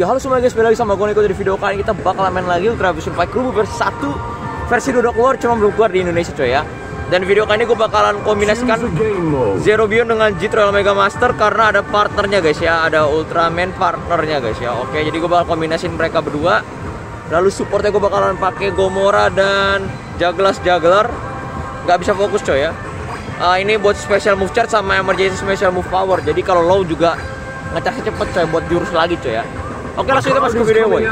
Ya halo semuanya guys, balik lagi sama gue Niko dari video kali ini. Kita bakal main lagi Ultra Vision Fight Crew versi 1 Versi udah keluar, cuma belum keluar di Indonesia coy ya. Dan video kali ini gue bakalan kombinasikan Zero Beyond dengan Jit Royal Mega Master Karena ada partnernya guys ya. Ada Ultraman partnernya guys ya. Oke, jadi gue bakal kombinasiin mereka berdua. Lalu supportnya gue bakalan pakai Gomora dan Jaglas Juggler. Gak bisa fokus coy ya. Uh, ini buat special move charge sama emergency special move power. Jadi kalau low juga ngecasnya cepet coy buat jurus lagi coy ya Oke langsung kita masuk ke video boy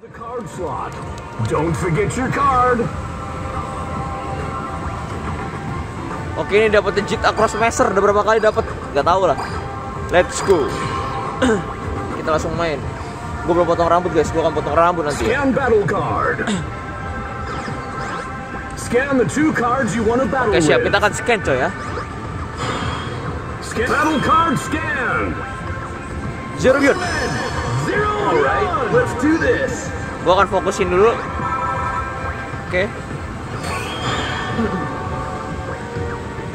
The card slot. Don't forget your card. Oke ini dapat Jit Across Master udah berapa kali dapat nggak tahu lah Let's go Kita langsung main Gue belum potong rambut guys, gue akan potong rambut nanti ya. Scan battle card. Scan the two cards you want to battle Oke siap, kita akan scan coy ya Scan battle card scan. Zero Beyond Zero. All right, let's do this. Gue akan fokusin dulu Oke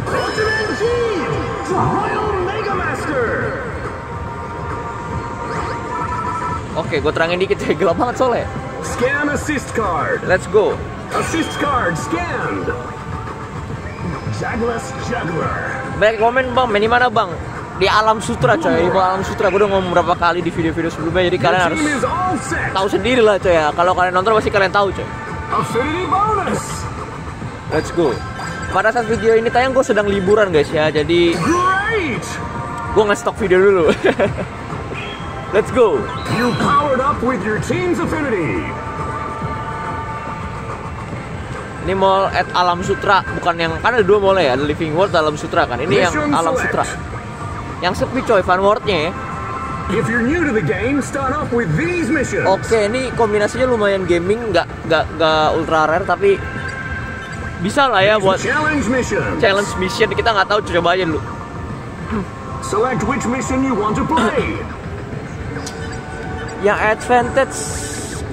Ultimate G. Royal Mega Master. Oke, gue terangin dikit ya, gelap banget soalnya Scan assist card. Let's go Assist card scanned. Jagless Juggler. Banyak komen bang, main di mana bang? Di Alam Sutra coy, di Alam Sutra Gue udah ngomong berapa kali di video-video sebelumnya Jadi kalian harus tahu sendiri lah coy ya Kalau kalian nonton pasti kalian tahu coy Affinity bonus. Let's go. Pada saat video ini tayang gue sedang liburan guys ya, jadi Great. gue nge-stok video dulu. Let's go. You powered up with your team's affinity. Ini mall at Alam Sutra, bukan yang kan ada dua mall ya, ada Living World, Alam Sutra kan. Ini yang Mission Alam. Sutra. Yang sepi coy, Fun World-nya ya. If you're new to the game, start off with these missions. Oke, ini kombinasinya lumayan gaming, nggak nggak nggak ultra rare tapi bisa lah ya buat Challenge missions. challenge mission. Kita nggak tahu coba aja dulu. Select which mission you want to play. Yang advantage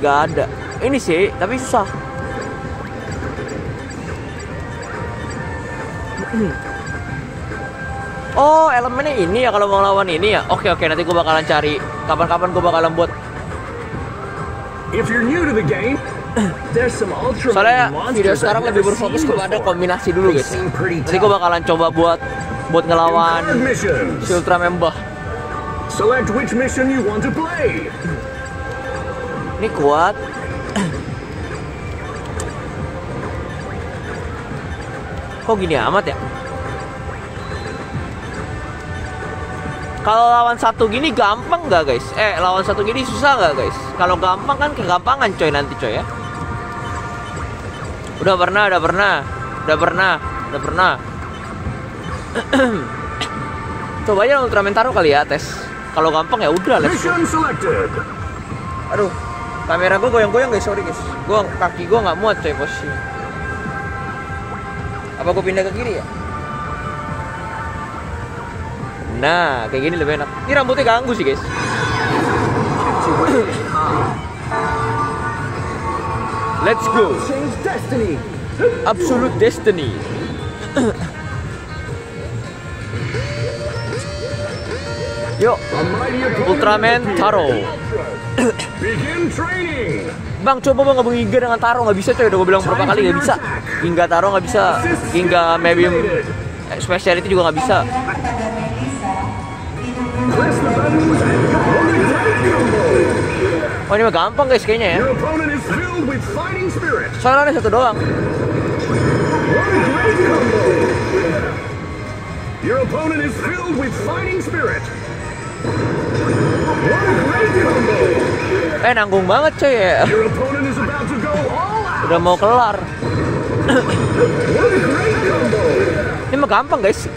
nggak ada. Ini sih, tapi susah. Oh, elemennya ini ya kalau mau lawan ini ya. Oke oke, nanti gue bakalan cari. Kapan-kapan gue bakalan buat. If you're new to the game, there's some ultra Soalnya video sekarang lebih berfokus kepada kombinasi dulu guys. Nanti gue bakalan coba buat buat ngelawan si Ultra Membah. Select which mission you want to play. Ini kuat. Kok gini amat ya? Kalau lawan satu gini gampang nggak guys? Eh lawan satu gini susah nggak guys? Kalau gampang kan kegampangan coy nanti coy ya. Udah pernah, udah pernah, udah pernah, udah pernah. Coba aja Ultraman taruh kali ya tes. Kalau gampang ya udah let's go. Aduh, kamera gue goyang-goyang guys, sorry guys. Gua kaki gue nggak muat coy posisi. Apa gue pindah ke kiri ya? Nah, kayak gini lebih enak. Ini rambutnya ganggu sih guys. Let's go, absolute destiny. Yuk, Ultraman. Taro. Bang coba bang ngabung Ginga dengan Taro nggak bisa coy udah gue bilang berapa kali nggak bisa Ginga Taro nggak bisa Ginga Medium eh, Speciality juga nggak bisa. Oh ini mah gampang guys kayaknya ya. Soalnya ada satu doang. Your opponent is filled with fighting spirit. Eh nanggung banget coy ya. Udah mau kelar. Ini mah gampang guys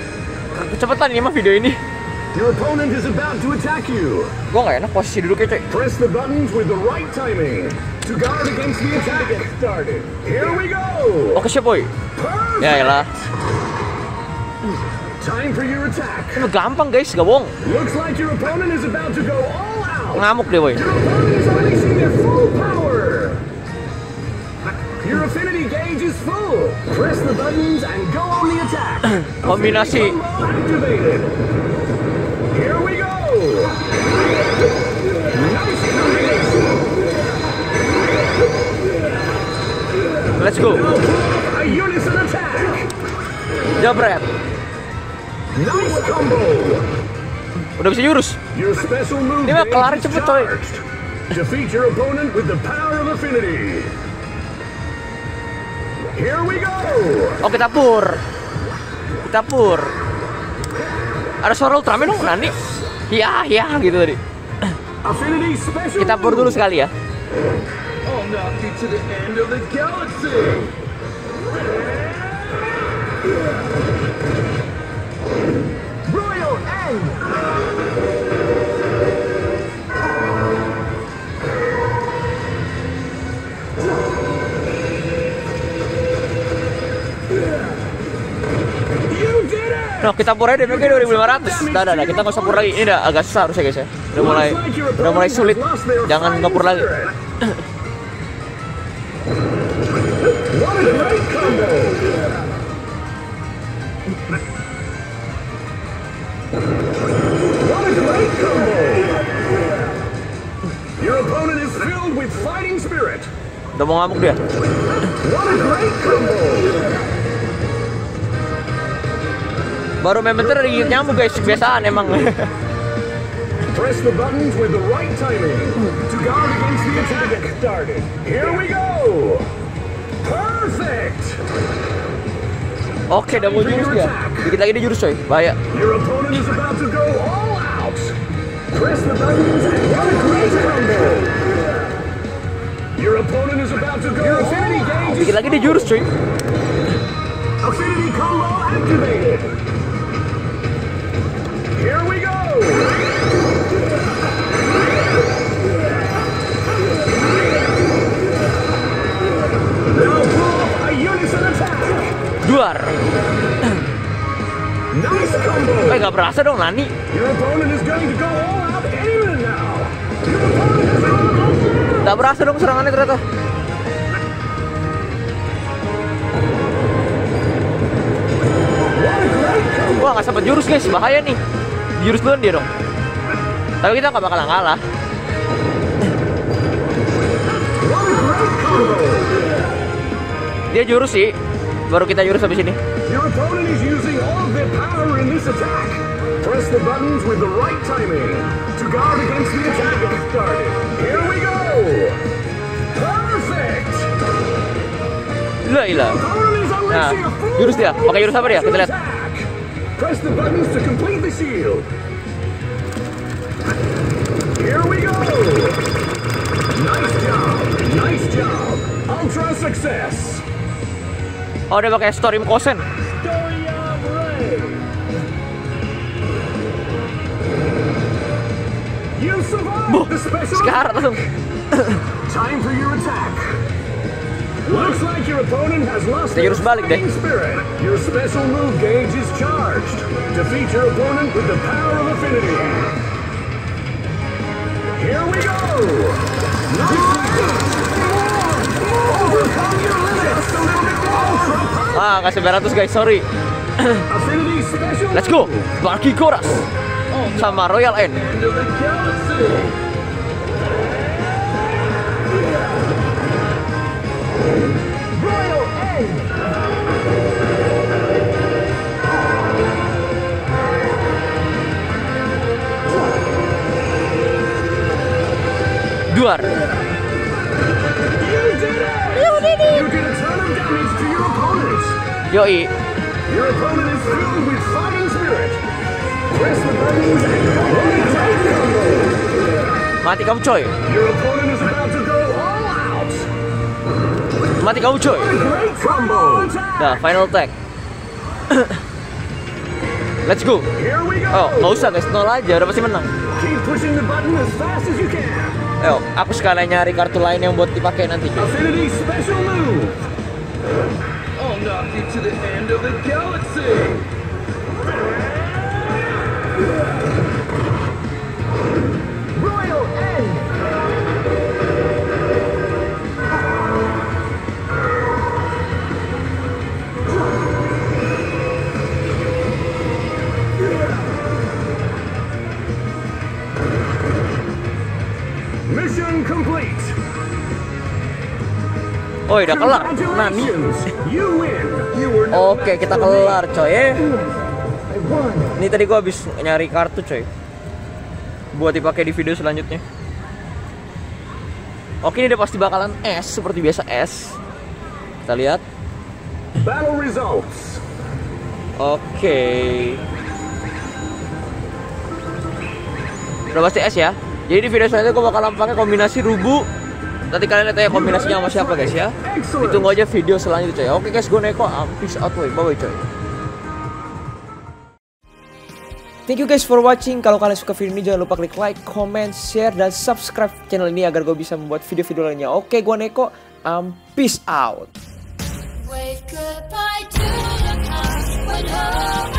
Kecepatan ini mah video ini Your opponent is about to attack you. Gue gak enak posisi duduknya coy Press the buttons with the right timing to guard against the attack. Get started. Here we go. Oke siap boy Perfect. Ya elah Time for your attack. Ini gampang guys gak bohong Looks like your opponent is about to go all out. Ngamuk deh boy Your opponent is unleashing their full power. Your affinity gauge is full. Press the buttons and go on the attack. Kombinasi. Activated. Here we go. Nice combination. Let's go. A unison attack. Jabret. Nice combo. Udah bisa jurus. Ini mah kelar cepet, coy. Defeat your opponent with the power of affinity. Here we go. Oh kita pur. Kita pur. Ada suara Ultraman dong Nani. Ya ya gitu tadi. Kita pur dulu sekali ya. I'll Nah kita pur aja damage 2500 Dah dah dah kita nggak usah pur lagi Ini udah agak susah harusnya guys ya. Udah mulai Udah mulai sulit. Jangan ngepur lagi Your opponent is filled with fighting spirit. Udah mau ngamuk dia What a great combo! Baru ada gigit nyamuk guys Kebiasaan emang Press the buttons with the right timing to guard against the attack. Started. Here we go. Perfect. Oke udah mau jurus dia Dikit lagi dia jurus coy Bahaya Your opponent is about to go all. Press the buttons and what a great combo. Your opponent is about to go Your affinity gauge Dikit lagi dia jurus coy Affinity combo activated. Here we go. Now pull off a unison attack. Duar Nice combo. Eh gak berasa dong Nani Your opponent is going to go all Gak berasa dong serangannya ternyata. Wah gak sempet jurus guys. Bahaya nih. Jurus duluan dia dong. Tapi kita gak bakalan kalah. Dia jurus sih. Baru kita jurus habis ini Your opponent is using all of their power in this attack. Press the buttons with the right timing to guard against the attack that started. Here we go. Perfect. Gila gila Opponent is unleashing Nah, a full jurus dia. Pakai jurus apa dia? Kita lihat. attack. Press the buttons to complete the shield. Oh dia pakai Storm Kosen Story of Ray. You survived the special Sekarat langsung Time for your attack. Looks like your opponent has lost jurus balik deh. spirit. Your special move gauge is charged. Defeat your opponent with the power of affinity. Here we go. Ah kasih 900 guys sorry. Let's go Barky Koras Sama Royal End. Duar Yoi Your opponent is filled with fighting spirit. Press the buttons and one attack combo. Mati kamu coy Your opponent is about to go all out. Mati kamu coy great combo. Dah final attack Let's go Here we go. Oh nggak usah guys Nol aja udah pasti menang Keep pushing the button as fast as you can. Ayo aku sekalian nyari kartu lain yang buat dipakai nanti cuy Affinity special move. I'll knock you to the end of the Oh, udah kelar. Nani. Oke, kita kelar, coy. Ini tadi gua habis nyari kartu, coy. Buat dipakai di video selanjutnya. Oke, ini udah pasti bakalan S seperti biasa S. Kita lihat. Battle results. Oke. Udah pasti S ya. Jadi di video selanjutnya gue bakalan pakai kombinasi rubu. Nanti kalian lihat ya kombinasinya sama siapa guys ya. Ditunggu aja video selanjutnya coy. Oke guys, gue Neko. Um, peace out boy. Bye bye coy. Thank you guys for watching. Kalau kalian suka video ini jangan lupa klik like, comment, share, dan subscribe channel ini agar gue bisa membuat video-video lainnya. Oke, gue Neko. Um, peace out. Wave goodbye to the past when hope